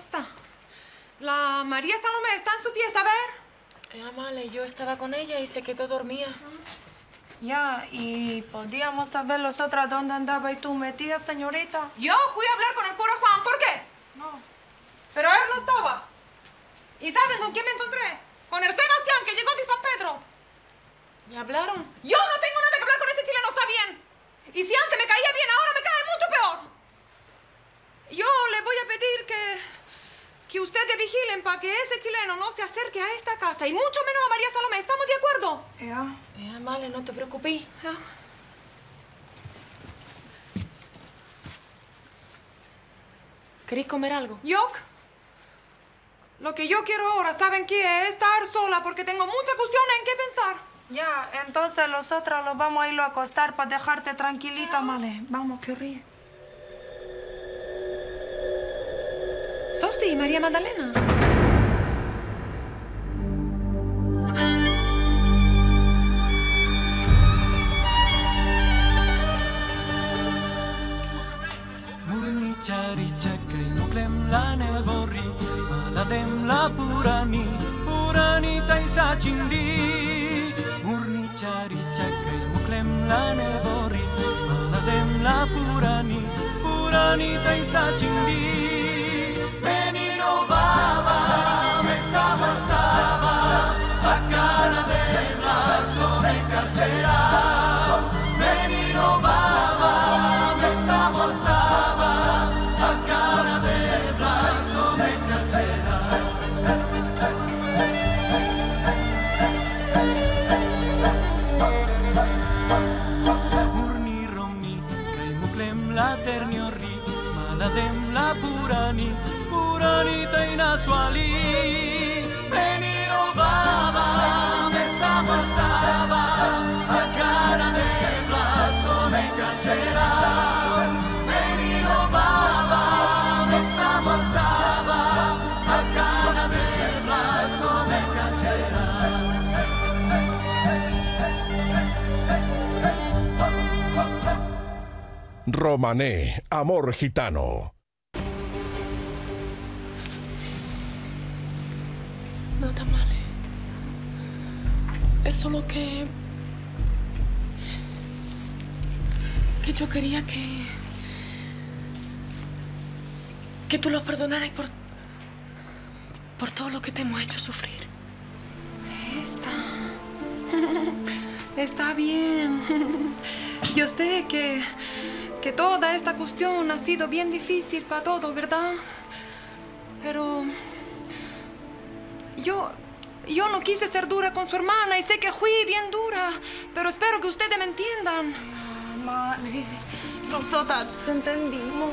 está? La María Salomé está en su pieza, a ver. Eh, Male, yo estaba con ella y se quedó dormida. Ya, y podíamos saber nosotras dónde andaba y tú metida, señorita. Yo fui a hablar con el cura Juan, ¿por qué? No. Pero él no estaba. ¿Y saben con quién me encontré? Con el Sebastián, que llegó de San Pedro. ¿Y hablaron? Yo no tengo nada que hablar con ese chileno, está bien. Y si antes me caía bien, ahora me cae mucho peor. Yo le voy a pedir que, que ustedes vigilen para que ese chileno no se acerque a esta casa y mucho menos a María Salomé. ¿Estamos de acuerdo? Ya. Eh, Male, no te preocupes. Ya. ¿Queréis comer algo? Yok, lo que yo quiero ahora, ¿saben qué? Es estar sola porque tengo muchas cuestiones en qué pensar. Ya, entonces nosotras los vamos a irlo a acostar para dejarte tranquilita, Male. Vamos, Piorri. sì, Maria Maddalena. Murnicciari vorri, ma purani, purani tai sacindi. Murnicciari cecche vorri, ma purani, purani tai. será. Romané, Amor Gitano. No tan mal. Es solo que. que yo quería que. que tú los perdonaras por. por todo lo que te hemos hecho sufrir. Está. Está bien. Yo sé que, que toda esta cuestión ha sido bien difícil para todos, ¿verdad? Pero yo, yo no quise ser dura con su hermana y sé que fui bien dura, pero espero que ustedes me entiendan. Male. Nosotras te entendimos.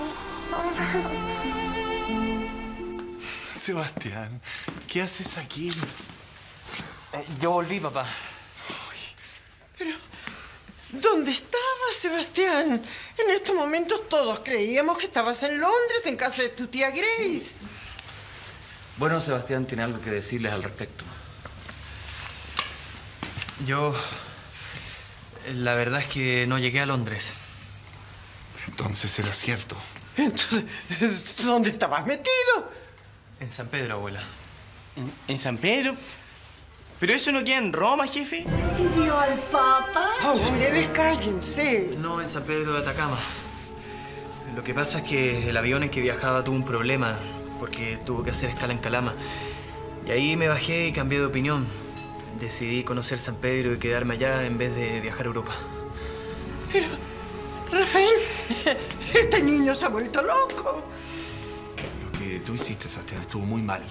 Sebastián, ¿qué haces aquí? Eh, yo volví, papá. ¿Dónde estabas, Sebastián? En estos momentos todos creíamos que estabas en Londres, en casa de tu tía Grace. Bueno, Sebastián tiene algo que decirles al respecto. Yo... La verdad es que no llegué a Londres. Entonces era cierto. Entonces, ¿dónde estabas metido? En San Pedro, abuela. ¿En, en San Pedro? ¿Pero eso no queda en Roma, jefe? ¿Y vio al Papa? Ah, ustedes cállense. No, en San Pedro de Atacama. Lo que pasa es que el avión en que viajaba tuvo un problema porque tuvo que hacer escala en Calama. Y ahí me bajé y cambié de opinión. Decidí conocer San Pedro y quedarme allá en vez de viajar a Europa. Pero, Rafael, este niño se ha vuelto loco. Lo que tú hiciste, Sebastián, estuvo muy mal.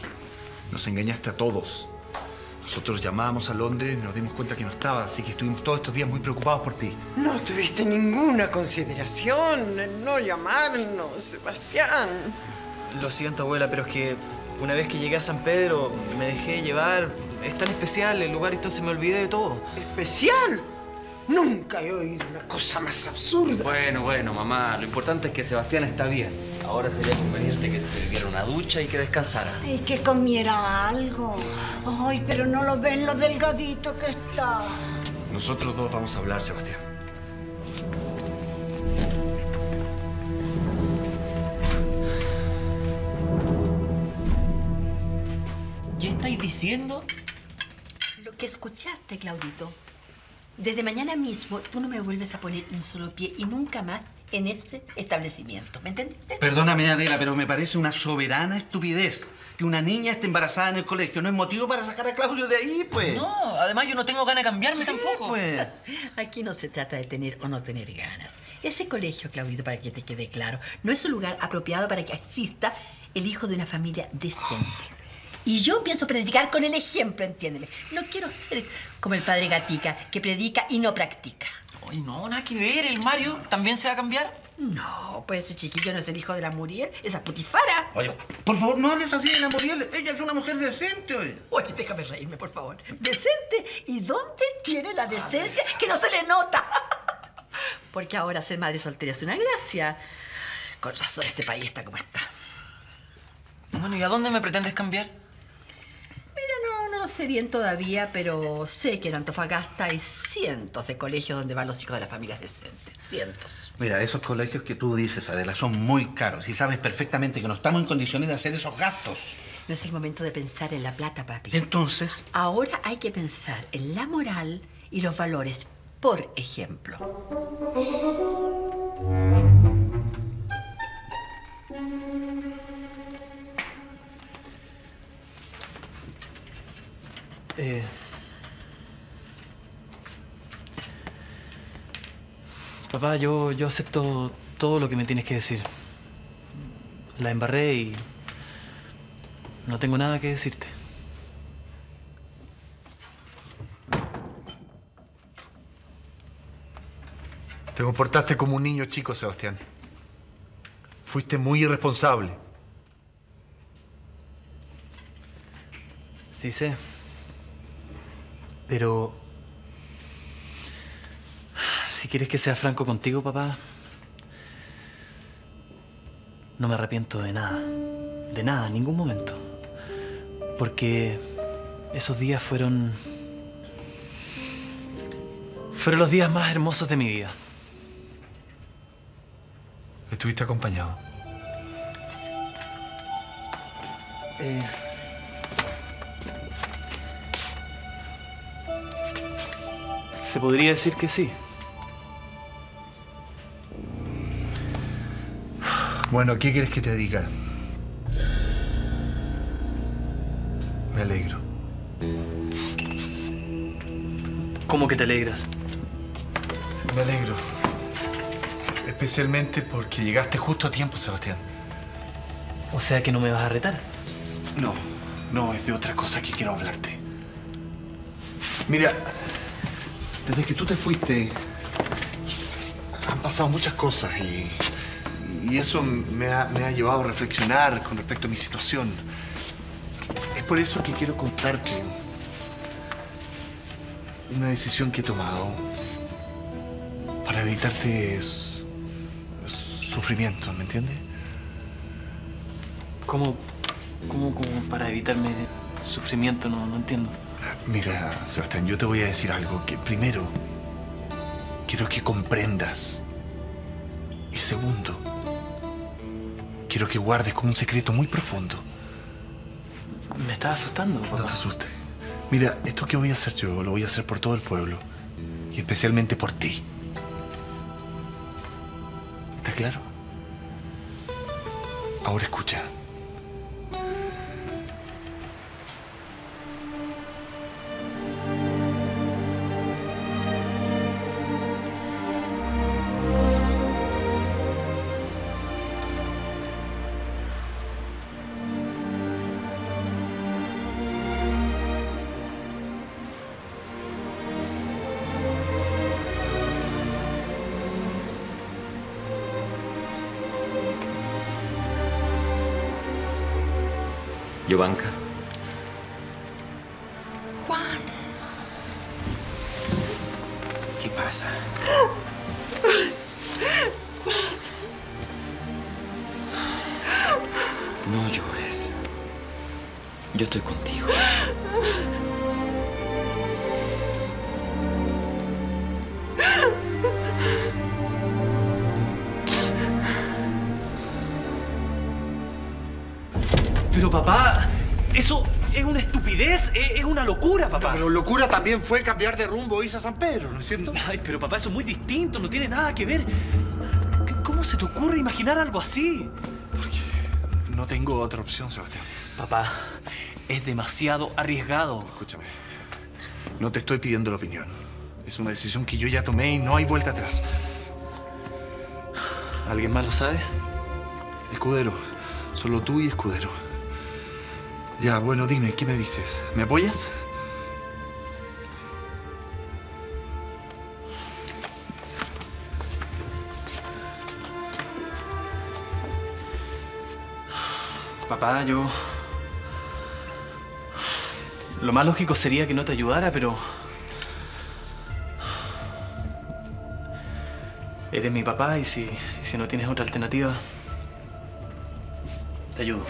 Nos engañaste a todos. Nosotros llamamos a Londres y nos dimos cuenta que no estaba, así que estuvimos todos estos días muy preocupados por ti. No tuviste ninguna consideración en no llamarnos, Sebastián. Lo siento, abuela, pero es que una vez que llegué a San Pedro me dejé llevar. Es tan especial el lugar y entonces me olvidé de todo. ¿Especial? Nunca he oído una cosa más absurda. Bueno, bueno, mamá. Lo importante es que Sebastián está bien. Ahora sería conveniente que se diera una ducha y que descansara. Y que comiera algo. Ay, pero no lo ven lo delgadito que está. Nosotros dos vamos a hablar, Sebastián. diciendo? Lo que escuchaste, Claudito. Desde mañana mismo tú no me vuelves a poner un solo pie y nunca más en ese establecimiento. ¿Me entendiste? Perdóname, Adela, pero me parece una soberana estupidez que una niña esté embarazada en el colegio. No es motivo para sacar a Claudio de ahí, pues. No, además yo no tengo ganas de cambiarme Sí, tampoco. pues. Aquí no se trata de tener o no tener ganas. Ese colegio, Claudito, para que te quede claro, no es un lugar apropiado para que exista el hijo de una familia decente. Y yo pienso predicar con el ejemplo, entiéndeme. No quiero ser como el padre Gatica, que predica y no practica. Ay, no, nada que ver. ¿El Mario también se va a cambiar? No, pues ese chiquillo no es el hijo de la Muriel, esa putifara. Oye, por favor, no hables así de la Muriel. Ella es una mujer decente, oye. Oye, déjame reírme, por favor. ¿Decente? ¿Y dónde tiene la decencia que no se le nota? Porque ahora ser madre soltera es una gracia. Con razón este país está como está. Bueno, ¿y a dónde me pretendes cambiar? No, sé bien todavía, pero sé que en Antofagasta hay cientos de colegios donde van los hijos de las familias decentes. Cientos. Mira, esos colegios que tú dices, Adela, son muy caros y sabes perfectamente que no estamos en condiciones de hacer esos gastos. No es el momento de pensar en la plata, papi. Entonces, Ahora hay que pensar en la moral y los valores, por ejemplo. Eh... Papá, yo, yo acepto todo lo que me tienes que decir. La embarré y no tengo nada que decirte. Te comportaste como un niño chico, Sebastián. Fuiste muy irresponsable. Sí sé. Pero... Si quieres que sea franco contigo, papá, no me arrepiento de nada. De nada, en ningún momento. Porque esos días fueron... Fueron los días más hermosos de mi vida. Estuviste acompañado. Eh, Se podría decir que sí. Bueno, ¿qué quieres que te diga? Me alegro. ¿Cómo que te alegras? Sí, me alegro. Especialmente porque llegaste justo a tiempo, Sebastián. O sea que no me vas a retar. No, no, es de otra cosa que quiero hablarte. Mira, desde que tú te fuiste, han pasado muchas cosas y, eso me ha, me ha llevado a reflexionar con respecto a mi situación. Es por eso que quiero contarte una decisión que he tomado para evitarte sufrimiento, ¿me entiendes? ¿Cómo, cómo, cómo para evitarme sufrimiento? No, no entiendo. Mira, Sebastián, yo te voy a decir algo que primero quiero que comprendas y segundo quiero que guardes como un secreto muy profundo. Me estás asustando, No te asustes. Mira, esto que voy a hacer yo lo voy a hacer por todo el pueblo y especialmente por ti. ¿Está claro? Ahora escucha. Yovanka, Juan. ¿qué pasa? no llores. Yo estoy contigo. Pero papá, eso, es una estupidez, es, es una locura, papá. Pero locura también fue cambiar de rumbo e irse a San Pedro, ¿no es cierto? Ay, pero papá, eso es muy distinto, no tiene nada que ver. ¿Qué- ¿Cómo se te ocurre imaginar algo así? No tengo otra opción, Sebastián. Papá, es demasiado arriesgado. Escúchame. No te estoy pidiendo la opinión. Es una decisión que yo ya tomé y no hay vuelta atrás. ¿Alguien más lo sabe? Escudero. Solo tú y Escudero. Ya, bueno, dime, ¿qué me dices? ¿Me apoyas? Papá, yo... Lo más lógico sería que no te ayudara, pero... Eres mi papá y si, si no tienes otra alternativa, te ayudo.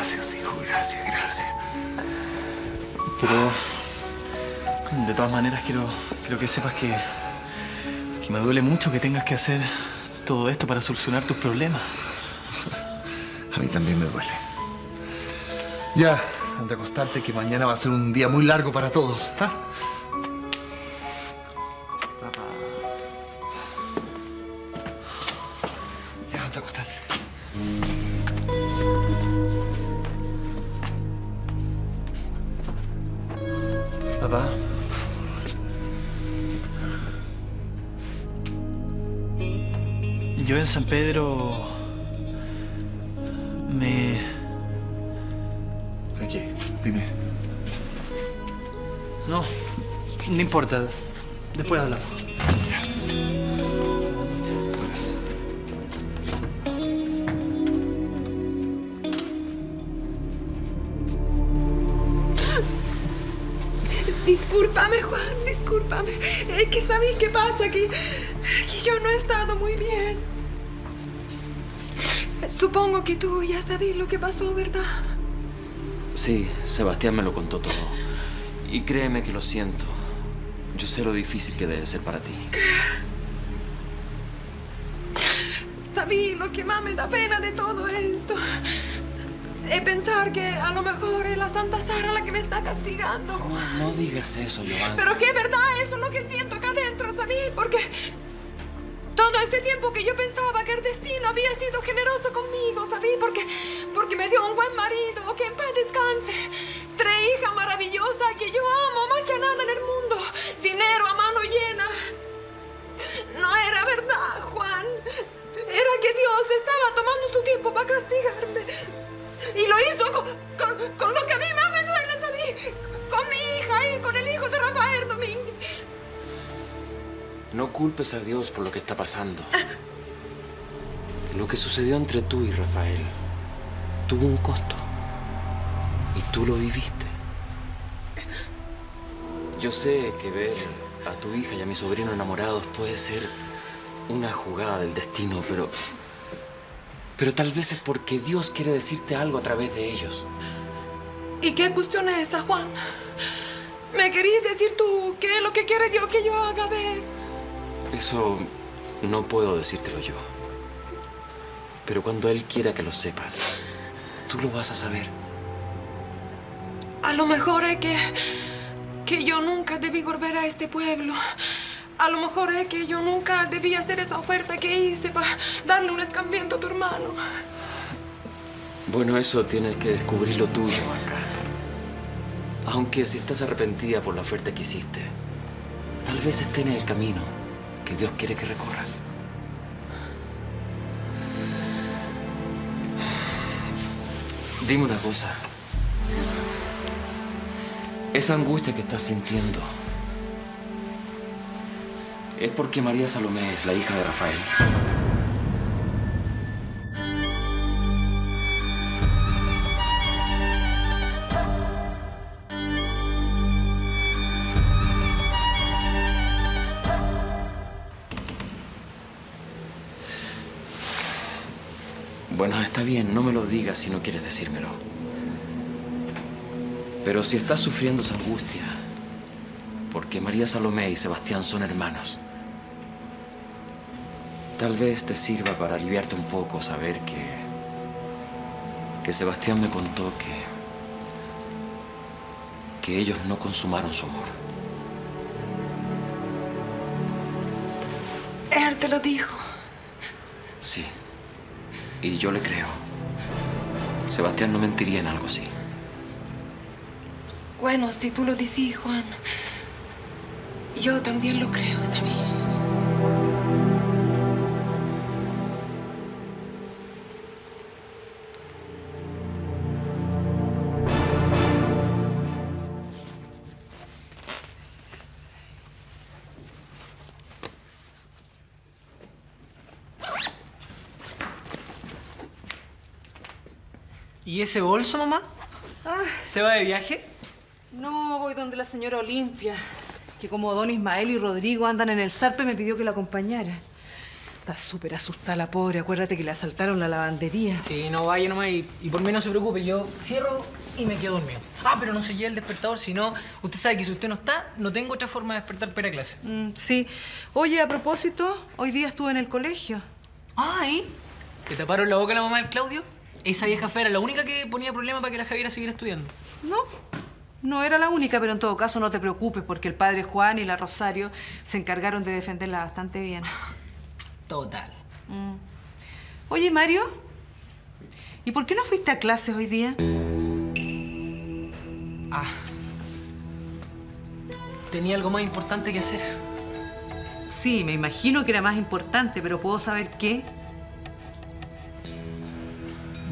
Gracias, hijo, gracias, gracias. Pero de todas maneras quiero, quiero que sepas que, que me duele mucho que tengas que hacer todo esto para solucionar tus problemas. A mí también me duele. Ya, anda a acostarte que mañana va a ser un día muy largo para todos. ¿ah? San Pedro me... ¿De qué? Dime. No, no importa. Después hablamos. Discúlpame, Juan, discúlpame. Es que sabéis qué pasa, que, que yo no he estado muy bien. Supongo que tú ya sabéis lo que pasó, ¿verdad? Sí, Sebastián me lo contó todo. Y créeme que lo siento. Yo sé lo difícil que debe ser para ti. Sabí lo que más me da pena de todo esto. Es pensar que a lo mejor es la Santa Sara la que me está castigando. No digas eso, Giovanna. Pero es verdad, eso es lo que siento acá adentro, ¿sabí? Porque todo este tiempo que yo pensaba que el destino había sido generoso conmigo, ¿sabí? Porque, porque me dio un buen marido, que en paz descanse. Tres hijas maravillosas que yo amo más que nada en el mundo. Dinero a mano llena. No era verdad, Juan. Era que Dios estaba tomando su tiempo para castigarme. Y lo hizo con lo que a mí más me duele, ¿sabí? Con mi hija y con el hijo de Rafael Domínguez. No culpes a Dios por lo que está pasando. Lo que sucedió entre tú y Rafael tuvo un costo. Y tú lo viviste. Yo sé que ver a tu hija y a mi sobrino enamorados puede ser una jugada del destino, pero... Pero tal vez es porque Dios quiere decirte algo a través de ellos. ¿Y qué cuestión es esa, Juan? ¿Me querías decir tú qué es lo que quiere Dios que yo haga? Ver. Eso no puedo decírtelo yo. Pero cuando Él quiera que lo sepas, tú lo vas a saber. A lo mejor es que, que yo nunca debí volver a este pueblo. A lo mejor es que yo nunca debí hacer esa oferta que hice para darle un escambiento a tu hermano. Bueno, eso tienes que descubrirlo tú, acá. Aunque si estás arrepentida por la oferta que hiciste, tal vez esté en el camino que Dios quiere que recorras. Dime una cosa. Esa angustia que estás sintiendo es porque María Salomé es la hija de Rafael. Está bien, no me lo digas si no quieres decírmelo. Pero si estás sufriendo esa angustia, porque María Salomé y Sebastián son hermanos, tal vez te sirva para aliviarte un poco saber que, que Sebastián me contó que... que ellos no consumaron su amor. Él te lo dijo. Sí. Y yo le creo. Sebastián no mentiría en algo así. Bueno, si tú lo dices, Juan, yo también lo creo, ¿sabes? ¿Y ese bolso, mamá? ¿Se va de viaje? No, voy donde la señora Olimpia, que como don Ismael y Rodrigo andan en el zarpe, me pidió que la acompañara. Está súper asustada la pobre, acuérdate que le asaltaron la lavandería. Sí, no vaya nomás y, y por mí no se preocupe, yo cierro y me quedo dormido. Ah, pero no sellé el despertador, si no, usted sabe que si usted no está, no tengo otra forma de despertar para clase. Mm, sí. Oye, a propósito, hoy día estuve en el colegio. Ah, ¿y? ¿Le taparon la boca la mamá del Claudio? Esa vieja fea era la única que ponía problema para que la Javiera siguiera estudiando. No, no era la única, pero en todo caso no te preocupes, porque el padre Juan y la Rosario se encargaron de defenderla bastante bien. Total. Mm. Oye, Mario, ¿y por qué no fuiste a clases hoy día? Ah. Tenía algo más importante que hacer. Sí, me imagino que era más importante, pero ¿puedo saber qué?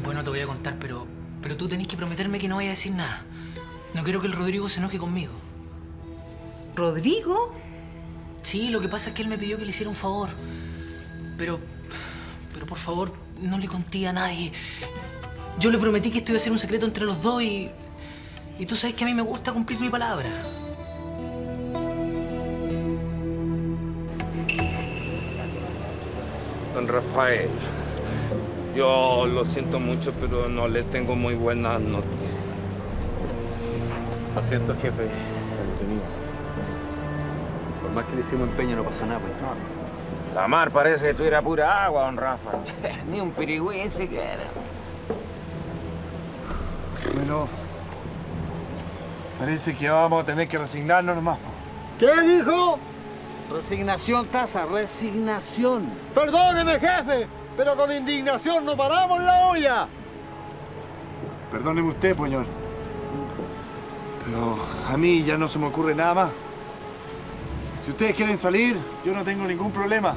Bueno, te voy a contar, pero, pero tú tenés que prometerme que no vayas a decir nada. No quiero que el Rodrigo se enoje conmigo. ¿Rodrigo? Sí, lo que pasa es que él me pidió que le hiciera un favor. Pero, pero por favor, no le conté a nadie. Yo le prometí que esto iba a ser un secreto entre los dos y... Y tú sabes que a mí me gusta cumplir mi palabra. Don Rafael, yo lo siento mucho, pero no le tengo muy buenas noticias. Lo siento, jefe. Por más que le hicimos empeño, no pasa nada. Pues. La mar parece que tuviera pura agua, don Rafa. Ni un pirigüín siquiera. Bueno, parece que vamos a tener que resignarnos nomás. ¿Qué dijo? Resignación, Taza, resignación. Perdóneme, jefe, pero con indignación no paramos la olla. Perdóneme usted, Poñón. Pero a mí ya no se me ocurre nada más. Si ustedes quieren salir, yo no tengo ningún problema.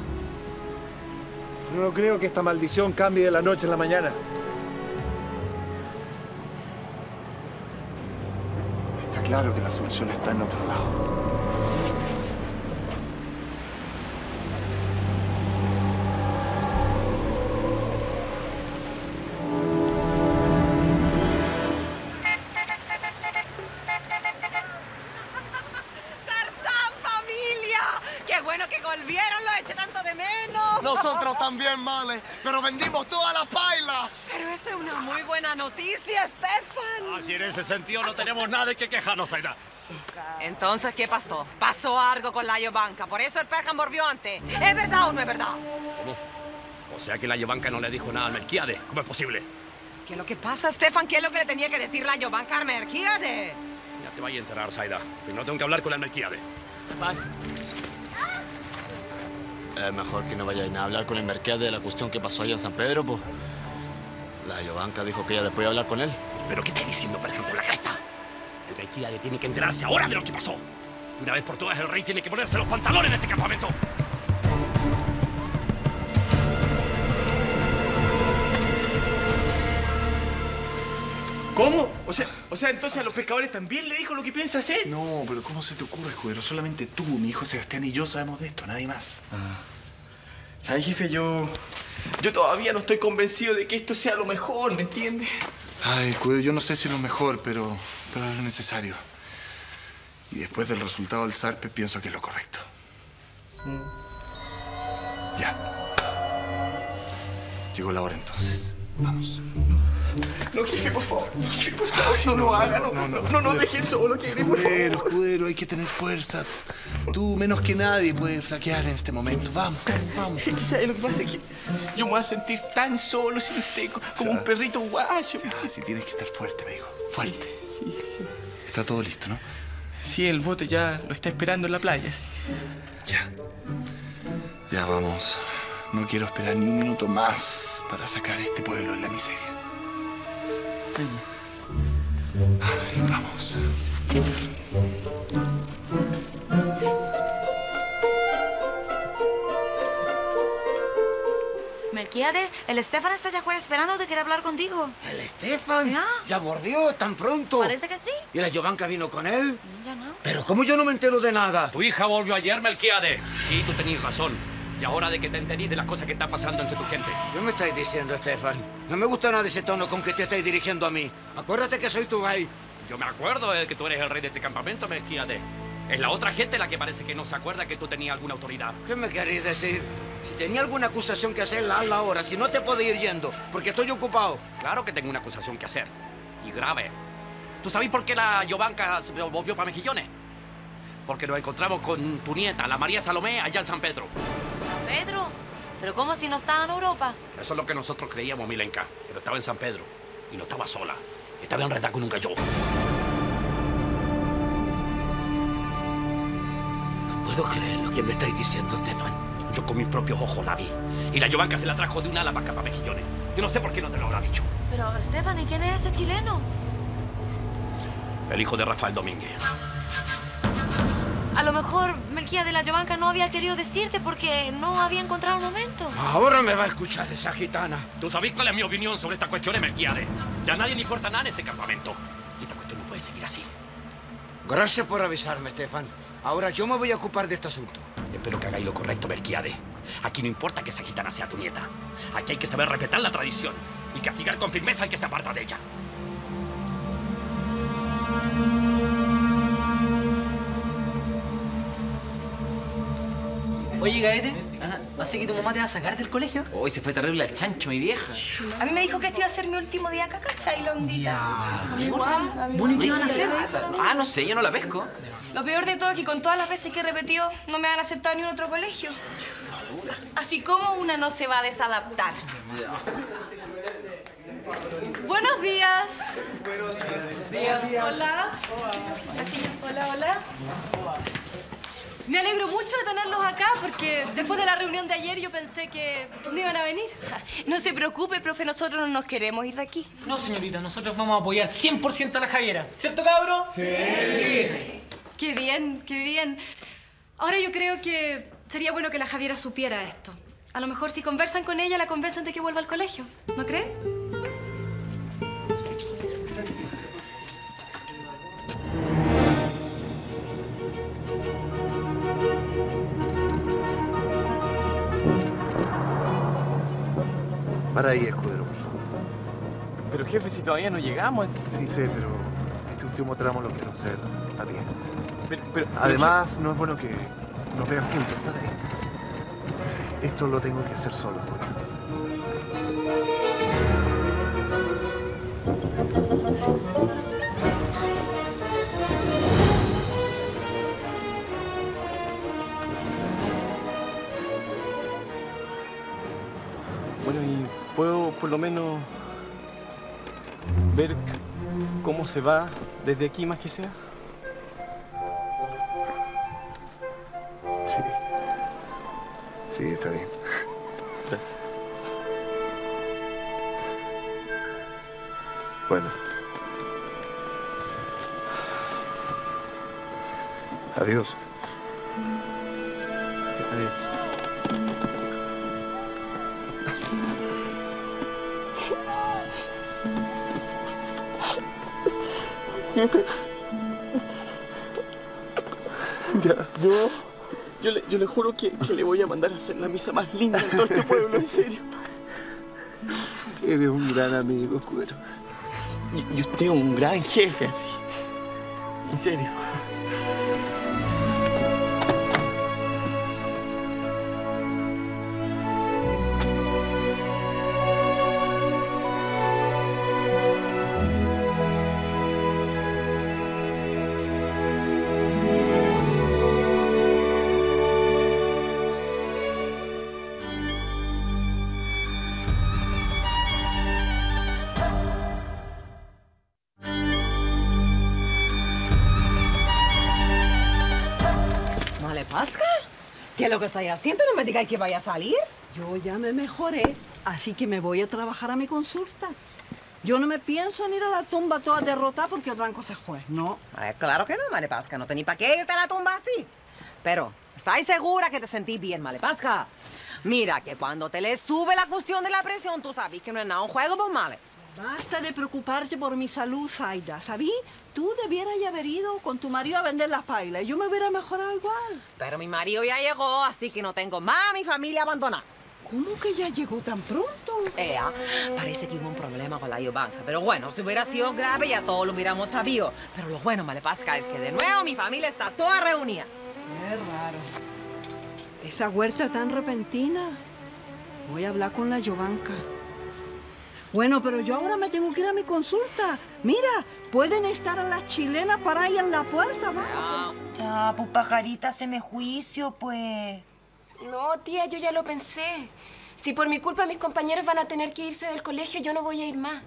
Pero no creo que esta maldición cambie de la noche a la mañana. Está claro que la solución está en otro lado. Ese sentido no tenemos nada de qué quejarnos, Aida. Entonces, ¿qué pasó? Pasó algo con la Banca. Por eso el Perham volvió antes. ¿Es verdad o no es verdad? ¿Cómo? O sea que la Yovanka no le dijo nada a Melquiade. ¿Cómo es posible? ¿Qué es lo que pasa, Stefan? ¿Qué es lo que le tenía que decir la Banca a Merquiade? Ya te vaya a enterar, Saida. Primero tengo que hablar con la Melquiade. Es mejor que no vayáis a hablar con el Mercade de la cuestión que pasó allá en San Pedro, pues. La Yovanka dijo que ella después iba a hablar con él. ¿Pero qué estás diciendo, por ejemplo, la cresta? El Melquiade tiene que enterarse ahora de lo que pasó. Una vez por todas, el rey tiene que ponerse los pantalones en este campamento. ¿Cómo? O sea, o sea, entonces a los pescadores también le dijo lo que piensa hacer. No, pero ¿cómo se te ocurre, escudero? Solamente tú, mi hijo Sebastián y yo sabemos de esto, nadie más. ¿Sabes, jefe? Yo. Yo todavía no estoy convencido de que esto sea lo mejor, ¿me entiendes? Ay, escudero, yo no sé si es lo mejor, pero, pero es necesario. Y después del resultado del zarpe, pienso que es lo correcto. Ya. Llegó la hora entonces. Vamos. No, jefe, por favor. Jefe, por favor, no lo haga. No, no, no, no nos dejes solo, jefe, por Escudero, favor. escudero, hay que tener fuerza. Tú, menos que nadie, puedes flaquear en este momento. Vamos, vamos. Es que, ¿sabe lo que pasa? Es que yo me voy a sentir tan solo sin usted, co- como un perrito guayo. Si tienes que estar fuerte, amigo. Fuerte. Sí, sí, sí. Está todo listo, ¿no? Sí, el bote ya lo está esperando en la playa. sí. Ya. Ya vamos. No quiero esperar ni un minuto más para sacar a este pueblo de la miseria. Ay, vamos. Melquiades, el Estefan está allá afuera esperándote, quiere hablar contigo. ¿El Estefan? Ya. ¿Ya volvió tan pronto? Parece que sí. ¿Y la Jovanka vino con él? Ya no. Pero ¿cómo yo no me entero de nada? Tu hija volvió ayer, Melquiades. Sí, tú tenías razón. Y ahora de que te entendí de las cosas que están pasando entre tu gente. ¿Qué me estáis diciendo, Estefan? No me gusta nada ese tono con que te estáis dirigiendo a mí. Acuérdate que soy tu rey. Yo me acuerdo de que tú eres el rey de este campamento, Melquiades. Es la otra gente la que parece que no se acuerda que tú tenías alguna autoridad. ¿Qué me queréis decir? Si tenía alguna acusación que hacerla, hazla ahora. Si no, te puedo ir yendo, porque estoy ocupado. Claro que tengo una acusación que hacer. Y grave. ¿Tú sabes por qué la Jovanka se volvió para Mejillones? Porque nos encontramos con tu nieta, la María Salomé, allá en San Pedro. Pedro, pero ¿cómo si no está en Europa? Eso es lo que nosotros creíamos, Milenka. Pero estaba en San Pedro. Y no estaba sola. Estaba enredada con un gallo. No puedo creer lo que me estáis diciendo, Estefan. Yo con mis propios ojos la vi. Y la Jovanka se la trajo de una ala para acá, para Mejillones. Yo no sé por qué no te lo habrá dicho. Pero, Estefan, ¿y quién es ese chileno? El hijo de Rafael Domínguez. A lo mejor Melquía de la Jovanka no había querido decirte porque no había encontrado el momento. Ahora me va a escuchar esa gitana. ¿Tú sabes cuál es mi opinión sobre esta cuestión, Melquiades? Ya a nadie le importa nada en este campamento. Y esta cuestión no puede seguir así. Gracias por avisarme, Estefan. Ahora yo me voy a ocupar de este asunto. Espero que hagáis lo correcto, Melquiades. Aquí no importa que esa gitana sea tu nieta. Aquí hay que saber respetar la tradición y castigar con firmeza al que se aparta de ella. Oye, Gaete, ¿así que tu mamá te va a sacar del colegio? Hoy se fue terrible al chancho, mi vieja. A mí me dijo que este iba a ser mi último día acá, ¿cachai, la ondita? ¿Vos ni qué iban a hacer? Ah, no sé, yo no la pesco. Lo peor de todo es que con todas las veces que he repetido, no me han aceptado ni en otro colegio. Así como una no se va a desadaptar. Buenos días. Buenos días. Hola. Hola, hola. Me alegro mucho de tenerlos acá porque después de la reunión de ayer yo pensé que no iban a venir. No se preocupe, profe, nosotros no nos queremos ir de aquí. No, señorita, nosotros vamos a apoyar 100% a la Javiera. ¿Cierto, cabro? Sí. Qué bien, qué bien. Ahora yo creo que sería bueno que la Javiera supiera esto. A lo mejor si conversan con ella la convencen de que vuelva al colegio. ¿No creen? Para ahí, escudero, por favor. Pero jefe, si todavía no llegamos. Sí, sé, pero este último tramo lo quiero hacer a pie. Pero, pero- Además, no es bueno que nos vean juntos. Esto lo tengo que hacer solo, escudero. Por lo menos ver cómo se va desde aquí más que sea. Sí. Sí, está bien. Gracias. Bueno. Adiós. Adiós. Ya, yo, yo, le, yo le juro que, que le voy a mandar a hacer la misa más linda en todo este pueblo, en serio. Eres un gran amigo, escudero. Y, y usted es un gran jefe, así. En serio. Lo que estáis haciendo? No me digáis que vaya a salir. Yo ya me mejoré, así que me voy a trabajar a mi consulta. Yo no me pienso en ir a la tumba toda derrotada porque el ranco se fue, no. Eh, claro que no, Malepasca, no tenía para qué irte a la tumba así. Pero, ¿estáis segura que te sentís bien, Malepasca? Mira, que cuando te le sube la cuestión de la presión, tú sabes que no es nada un juego, pues, Male. Basta de preocuparte por mi salud, Zaida. ¿Sabí? Tú debieras haber ido con tu marido a vender las pailas yo me hubiera mejorado igual. Pero mi marido ya llegó, así que no tengo más a mi familia abandonada. ¿Cómo que ya llegó tan pronto? Ea, parece que hubo un problema con la Iovanka. Pero bueno, si hubiera sido grave ya todos lo hubiéramos sabido. Pero lo bueno, Malepasca, es que de nuevo mi familia está toda reunida. Qué raro. Esa huerta tan repentina. Voy a hablar con la Yovanka. Bueno, pero yo ahora me tengo que ir a mi consulta. Mira, pueden estar a las chilenas para ahí en la puerta, ¿va? Ah, pues pajarita, haceme juicio, pues. No, tía, yo ya lo pensé. Si por mi culpa mis compañeros van a tener que irse del colegio, yo no voy a ir más.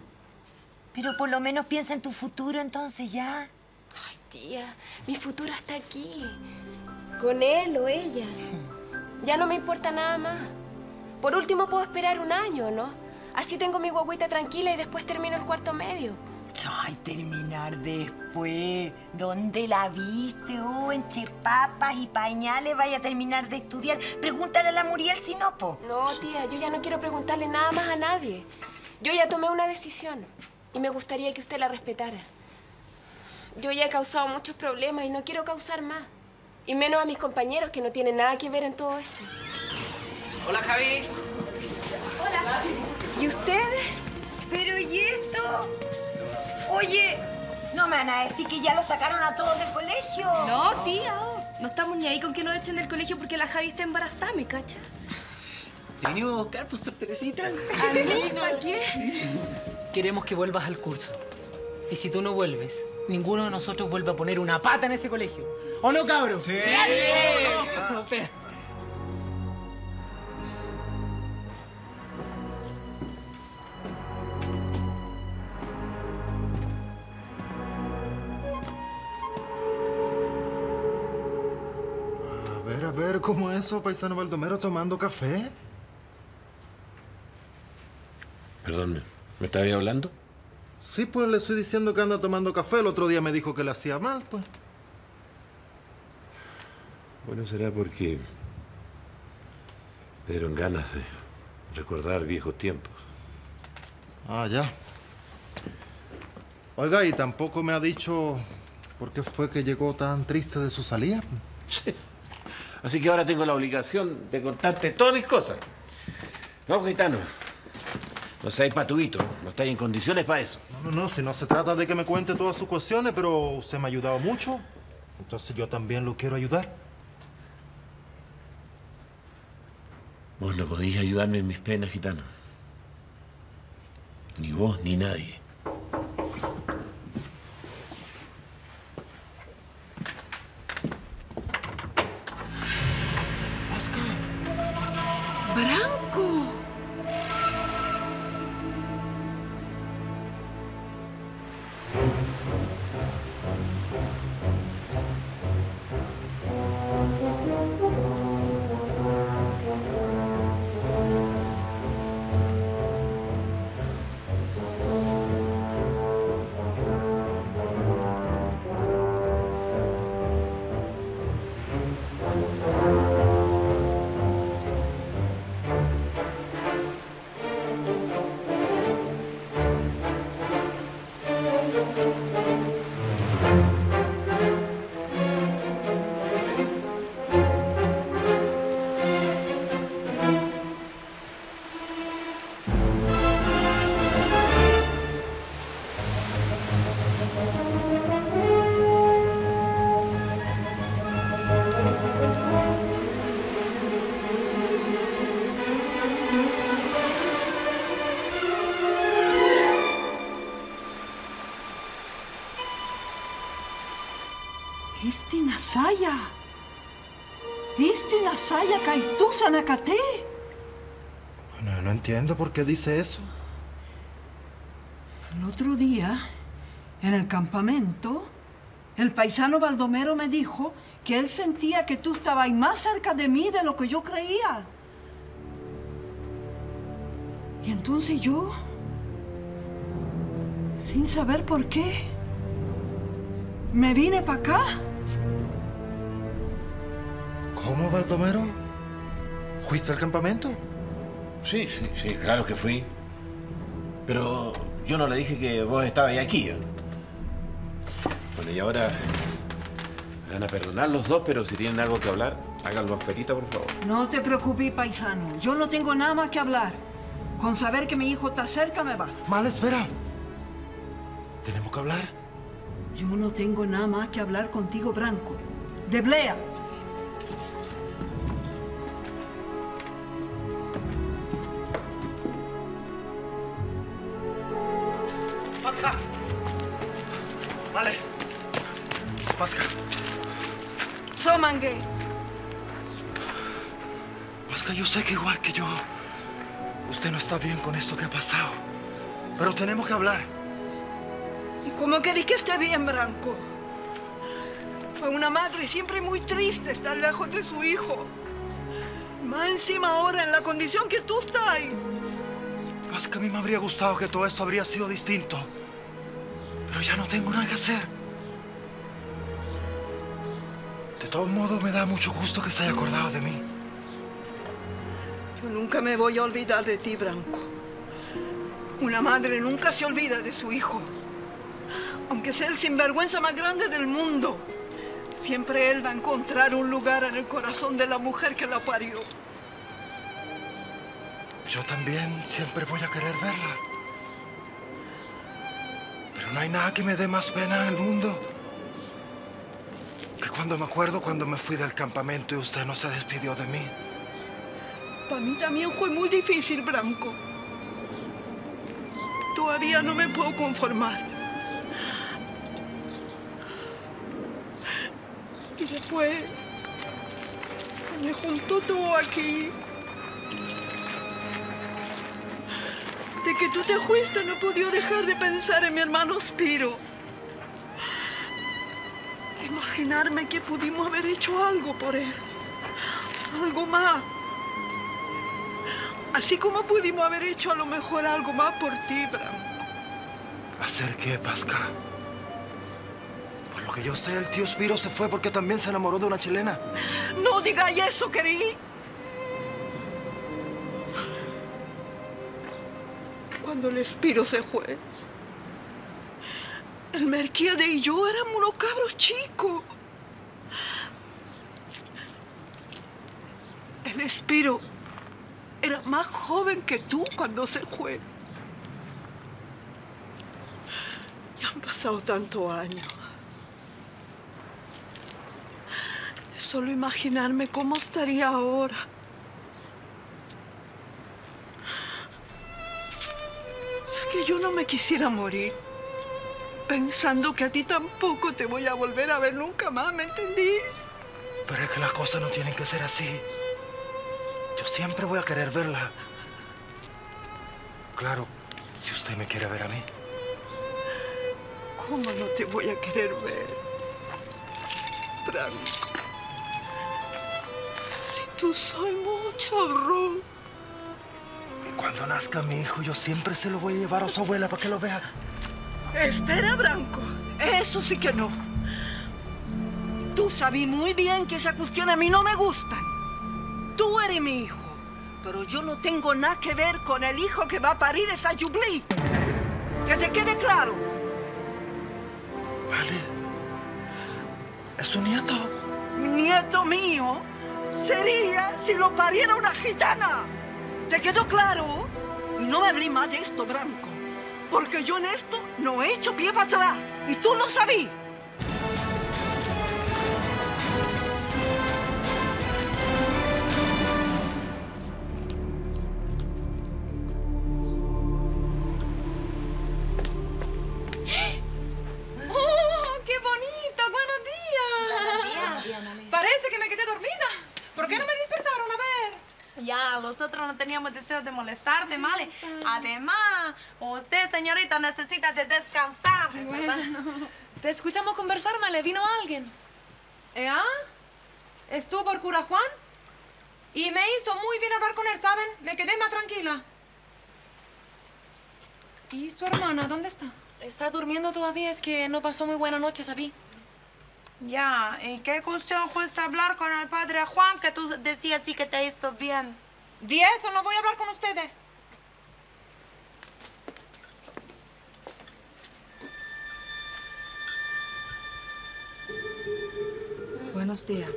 Pero por lo menos piensa en tu futuro entonces ya. Ay, tía, mi futuro está aquí. Con él o ella. Ya no me importa nada más. Por último puedo esperar un año, ¿no? Así tengo mi guaguita tranquila y después termino el cuarto medio. Ay, terminar después. ¿Dónde la viste? Oh, entre papas y pañales vaya a terminar de estudiar. Pregúntale a la Muriel si no, po. No, tía, yo ya no quiero preguntarle nada más a nadie. Yo ya tomé una decisión y me gustaría que usted la respetara. Yo ya he causado muchos problemas y no quiero causar más. Y menos a mis compañeros que no tienen nada que ver en todo esto. Hola, Javi. Hola. ¿Y ustedes? Pero ¿y esto? Oye, no me van a decir que ya lo sacaron a todos del colegio. No, tía. No estamos ni ahí con que nos echen del colegio porque la Javi está embarazada, ¿me cacha? Te venimos a buscar, pues, Teresita. ¿A mí? ¿Para qué? Queremos que vuelvas al curso. Y si tú no vuelves, ninguno de nosotros vuelve a poner una pata en ese colegio. ¿O no, cabrón? Sí. O sea, ver, ¿cómo es eso, paisano Baldomero tomando café? Perdón, ¿me estabas hablando? Sí, pues le estoy diciendo que anda tomando café. El otro día me dijo que le hacía mal, pues. Bueno, será porque me dieron ganas de recordar viejos tiempos. Ah, ya. Oiga, y tampoco me ha dicho por qué fue que llegó tan triste de su salida. Sí. Así que ahora tengo la obligación de contarte todas mis cosas. No, gitano. No seáis patuito. No estáis en condiciones para eso. No, no, no, si no se trata de que me cuente todas sus cuestiones, pero usted me ha ayudado mucho. Entonces yo también lo quiero ayudar. Vos no podéis ayudarme en mis penas, gitano. Ni vos ni nadie. Kaitusa Nakate. No, no entiendo por qué dice eso. El otro día, en el campamento, el paisano Baldomero me dijo que él sentía que tú estabas más cerca de mí de lo que yo creía. Y entonces yo, sin saber por qué, me vine para acá. ¿Cómo, Baldomero? ¿Fuiste al campamento? Sí, sí, sí, claro que fui. Pero yo no le dije que vos estabas aquí. Bueno, y ahora me van a perdonar los dos, pero si tienen algo que hablar, háganlo afuera, por favor. No te preocupes, paisano. Yo no tengo nada más que hablar. Con saber que mi hijo está cerca me va. Mal, espera. ¿Tenemos que hablar? Yo no tengo nada más que hablar contigo, Branco. De Blea. Yo sé que igual que yo, usted no está bien con esto que ha pasado. Pero tenemos que hablar. ¿Y cómo querés que esté bien, Branco? Para una madre siempre muy triste estar lejos de su hijo. Más encima ahora en la condición que tú estás. Pasca, a mí me habría gustado que todo esto habría sido distinto. Pero ya no tengo nada que hacer. De todos modos, me da mucho gusto que se haya acordado de mí. Nunca me voy a olvidar de ti, Branco. Una madre nunca se olvida de su hijo. Aunque sea el sinvergüenza más grande del mundo, siempre él va a encontrar un lugar en el corazón de la mujer que la parió. Yo también siempre voy a querer verla. Pero no hay nada que me dé más pena en el mundo que cuando me acuerdo cuando me fui del campamento y usted no se despidió de mí. Para mí también fue muy difícil, Branco. Todavía no me puedo conformar. Y después se me juntó todo aquí. De que tú te fuiste no podido dejar de pensar en mi hermano Spiro. Imaginarme que pudimos haber hecho algo por él. Algo más. Así como pudimos haber hecho a lo mejor algo más por ti, Bram. ¿Hacer qué, Pasca? Por lo que yo sé, el tío Spiro se fue porque también se enamoró de una chilena. No digáis eso, querido. Cuando el Espiro se fue, el Merquiade y yo éramos unos cabros chicos. El Espiro era más joven que tú cuando se fue. Ya han pasado tantos años. Solo imaginarme cómo estaría ahora. Es que yo no me quisiera morir. Pensando que a ti tampoco te voy a volver a ver nunca más, ¿me entendí? Pero es que las cosas no tienen que ser así. Yo siempre voy a querer verla. Claro, si usted me quiere ver a mí. ¿Cómo no te voy a querer ver? Branco. Si tú soy mucho horror. Y cuando nazca mi hijo, yo siempre se lo voy a llevar a su abuela para que lo vea. Espera, Branco. Eso sí que no. Tú sabes muy bien que esa cuestión a mí no me gusta. Tú eres mi hijo, pero yo no tengo nada que ver con el hijo que va a parir esa Jubilee. Que te quede claro. Vale. ¿Es su nieto? Nieto mío sería si lo pariera una gitana. ¿Te quedó claro? Y no me hablé más de esto, Branco. Porque yo en esto no he hecho pie para atrás. Y tú lo sabías. De molestarte, Male. Además, usted, señorita, necesita de descansar. Te escuchamos conversar, Male. ¿Vino alguien? ¿Eh? ah? estuvo el cura Juan y me hizo muy bien hablar con él, ¿saben? Me quedé más tranquila. ¿Y su hermana dónde está? Está durmiendo todavía, es que no pasó muy buena noche, ¿sabí? Ya, ¿y qué cuestión cuesta hablar con el padre Juan que tú decías sí que te hizo bien? ¿Di eso? No voy a hablar con ustedes. Buenos días.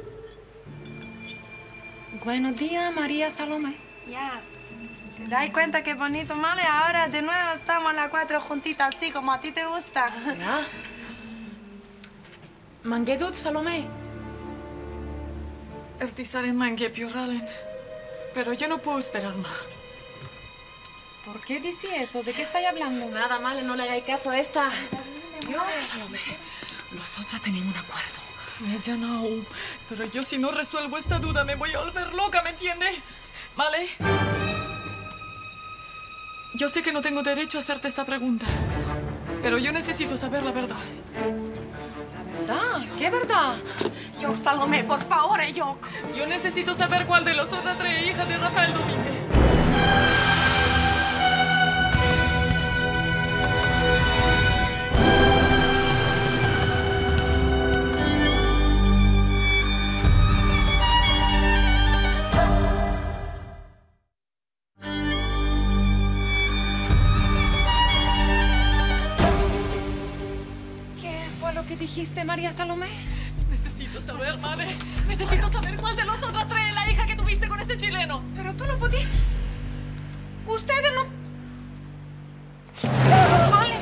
Buenos días, María Salomé. Ya. ¿Te das cuenta qué bonito, Male? Ahora de nuevo estamos las cuatro juntitas así como a ti te gusta. Ya. Manguedut, Salomé. Ertisaren mangue pioralen. Pero yo no puedo esperar más. ¿Por qué dice eso? ¿De qué estáis hablando? Nada, Male, no le hagáis caso a esta. Dios. Salomé, nosotras tenemos un acuerdo. Ella no, pero yo si no resuelvo esta duda me voy a volver loca, ¿me entiende? ¿Vale? Yo sé que no tengo derecho a hacerte esta pregunta, pero yo necesito saber la verdad. ¿Verdad? ¿Qué verdad? Yo, Salomé, por favor, eh, yo. Yo necesito saber cuál de los otras tres hijas de Rafael Domínguez. María Salomé? Necesito saber, madre. Necesito saber cuál de los otras tres es la hija que tuviste con ese chileno. Pero tú no podías... Ustedes no... ¡Vale!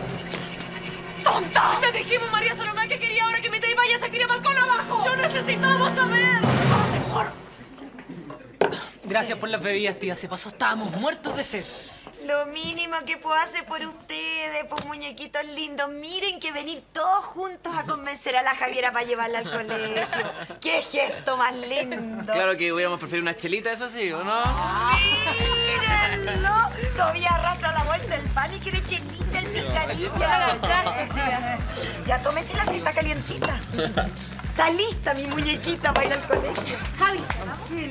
¡Tonta! Te dijimos, María Salomé, que quería ahora que me te vayas a querer balcón abajo. Yo necesitamos saber. Gracias por las bebidas, tía. Se pasó, estábamos muertos de sed. Lo mínimo que puedo hacer por ustedes, por muñequitos lindos. Miren que venir todos juntos a convencer a la Javiera para llevarla al colegio. ¡Qué gesto más lindo! Claro que hubiéramos preferido una chelita, eso sí, ¿o no? ¡Mírenlo! Todavía arrastra la bolsa el pan y quiere chelita, el. Gracias, tía. Ya tómese la cita calientita. Está lista mi muñequita para ir al colegio. Javi, Qué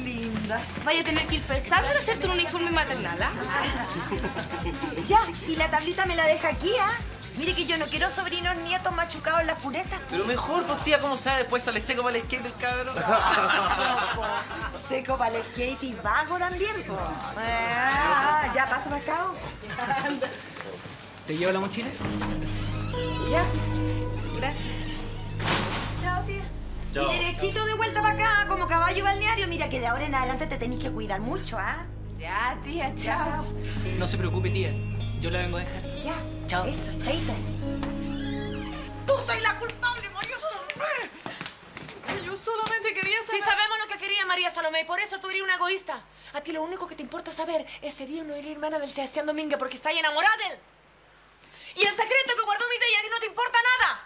vaya a tener que ir pensando en hacerte un uniforme maternal, ¿ah? Ya, y la tablita me la deja aquí, ¿ah? Mire que yo no quiero sobrinos nietos machucados en las puretas. Pero mejor, pues tía, ¿cómo sabe? Después sale seco para el skate el cabrón. Seco para el skate y vago también, po. Ah, ya, pasa para acá. ¿Te llevo la mochila? Ya. Gracias. Chao. Y derechito de vuelta para acá, como caballo balneario. Mira que de ahora en adelante te tenéis que cuidar mucho, ¿ah? Ya, tía, chao. No se preocupe, tía. Yo la vengo a dejar. Ya. Chao. Eso, chaito. ¡Tú soy la culpable, María Salomé! Yo solamente quería Sí saber... sabemos lo que quería María Salomé, por eso tú eres una egoísta. A ti lo único que te importa saber es sería o no eres hermana del Sebastián Domínguez porque está enamorada de él. Y el secreto que guardó mi tía a ti no te importa nada.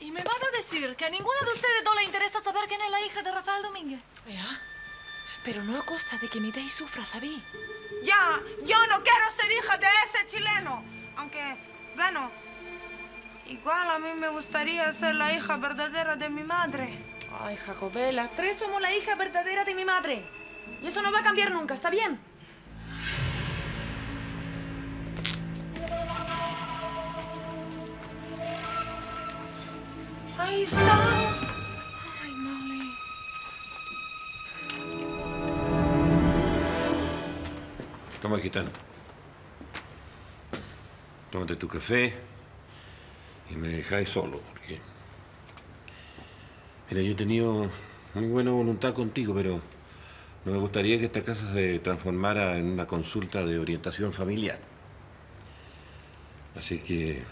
Y me van a decir que a ninguna de ustedes dos le interesa saber quién es la hija de Rafael Domínguez. Ya. Pero no a cosa de que mi tía sufra, ¿sabí? Ya, yo no quiero ser hija de ese chileno. Aunque, bueno, igual a mí me gustaría ser la hija verdadera de mi madre. Ay, Jacobé, las tres somos la hija verdadera de mi madre. Y eso no va a cambiar nunca, ¿está bien? Ahí está. Ay, Molly. Toma, gitano. Tómate tu café y me dejáis solo, porque... Mira, yo he tenido muy buena voluntad contigo, pero no me gustaría que esta casa se transformara en una consulta de orientación familiar. Así que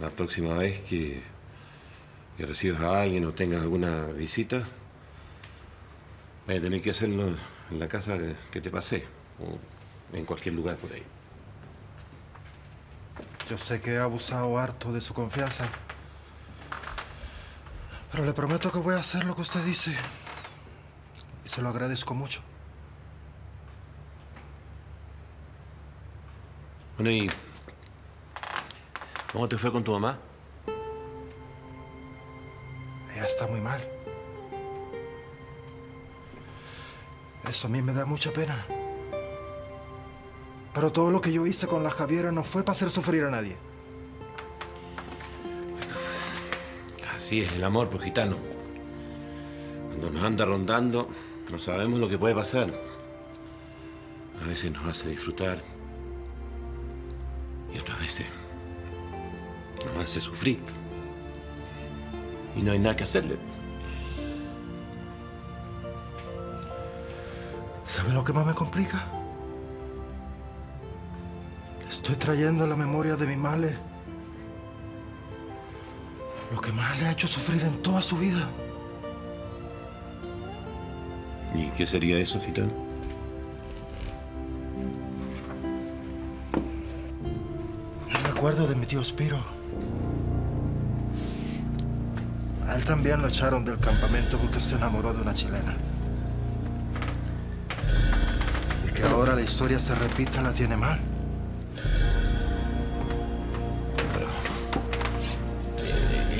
la próxima vez que, que recibas a alguien o tengas alguna visita, vas a tener que hacerlo en la casa que- que te pasé, o en cualquier lugar por ahí. Yo sé que he abusado harto de su confianza. Pero le prometo que voy a hacer lo que usted dice. Y se lo agradezco mucho. Bueno, ¿y cómo te fue con tu mamá? Está muy mal. Eso a mí me da mucha pena. Pero todo lo que yo hice con la Javiera no fue para hacer sufrir a nadie. Así es el amor, pues gitano. Cuando nos anda rondando, no sabemos lo que puede pasar. A veces nos hace disfrutar y otras veces nos hace sufrir. Y no hay nada que hacerle. ¿Sabe lo que más me complica? Estoy trayendo la memoria de mi male lo que más le ha hecho sufrir en toda su vida. ¿Y qué sería eso, gitano? El recuerdo de mi tío Spiro. A él también lo echaron del campamento porque se enamoró de una chilena. Y que ahora la historia se repita la tiene mal.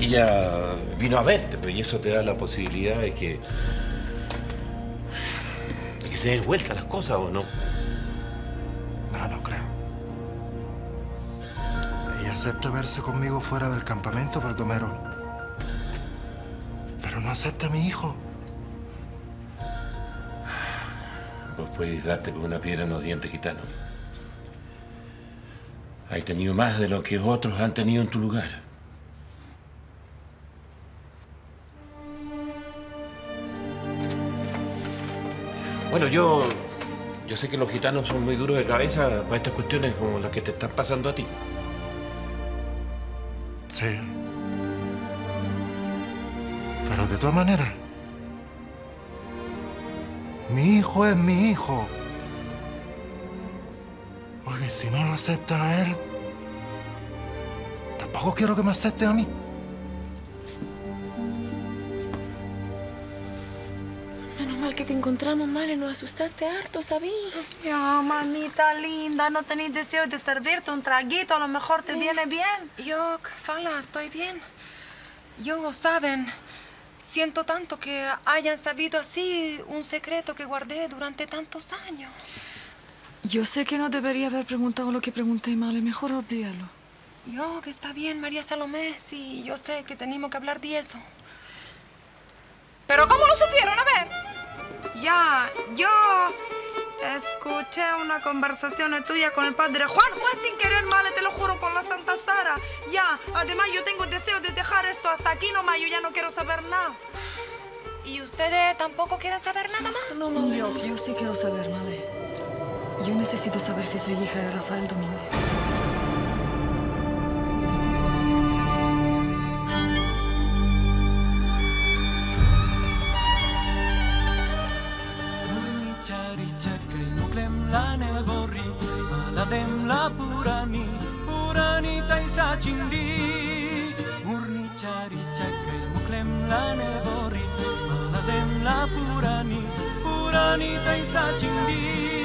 Ella vino a verte, pues, y eso te da la posibilidad de que. de que se den vuelta las cosas, ¿o no? No, no creo. Ella acepta verse conmigo fuera del campamento, Baldomero. Acepta a mi hijo. Vos puedes darte con una piedra en los dientes, gitano. Has tenido más de lo que otros han tenido en tu lugar. Bueno, yo. Yo sé que los gitanos son muy duros de cabeza para estas cuestiones como las que te están pasando a ti. Sí. Pero de todas maneras, mi hijo es mi hijo. Oye, si no lo aceptan a él, tampoco quiero que me acepten a mí. Menos mal que te encontramos, Male. Nos asustaste harto, ¿sabí? Ya, mamita linda, ¿no tenéis deseo de servirte un traguito? A lo mejor te viene bien. Yo, Fala, estoy bien. Yo, saben, siento tanto que hayan sabido así un secreto que guardé durante tantos años. Yo sé que no debería haber preguntado lo que pregunté, Male. Mejor olvídalo. Yo, que está bien, María Salomé, sí, yo sé que tenemos que hablar de eso. ¿Pero cómo lo supieron? A ver. Ya, yo escuché una conversación tuya con el padre Juan. Fue sin querer, Male, te lo juro por la Santa Sara. Ya, además yo tengo deseo de dejar esto hasta aquí nomás. Yo ya no quiero saber nada. ¿Y usted tampoco quiere saber nada más? No, no, yo, yo sí quiero saber, Male. Yo necesito saber si soy hija de Rafael Domínguez. cindi Murnicearicecă muclem la nevori Maladem la purani Purani tăi sa cindi